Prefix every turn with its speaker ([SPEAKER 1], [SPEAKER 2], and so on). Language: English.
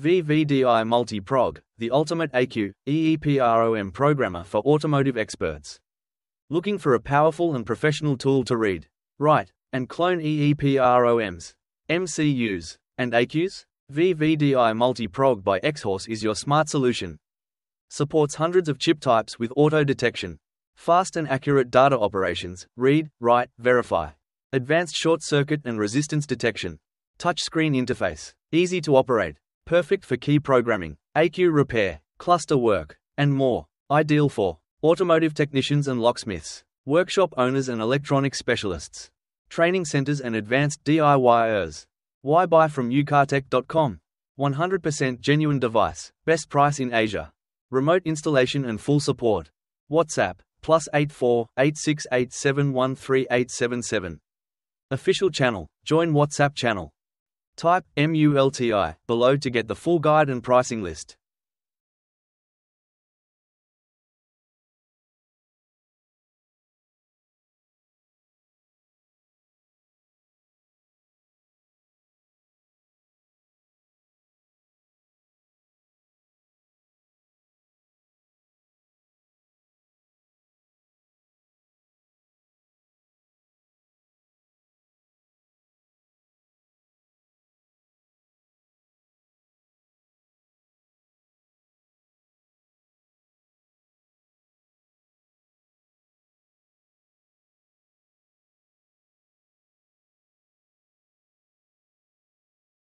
[SPEAKER 1] VVDI Multi-Prog, the ultimate ECU, EEPROM programmer for automotive experts. Looking for a powerful and professional tool to read, write, and clone EEPROMs, MCUs, and ECUs? VVDI Multi-Prog by Xhorse is your smart solution. Supports hundreds of chip types with auto detection. Fast and accurate data operations, read, write, verify. Advanced short circuit and resistance detection. Touchscreen interface, easy to operate, perfect for key programming, ECU repair, cluster work, and more. Ideal for automotive technicians and locksmiths, workshop owners and electronics specialists, training centers and advanced DIYers. Why buy from Eucartech.com? 100% genuine device, best price in Asia. Remote installation and full support. WhatsApp, plus 84 8687138877. Official channel, join WhatsApp channel. Type MULTI below to get the full guide and pricing list.